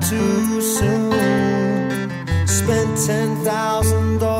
too soon. Spent ten thousand dollars.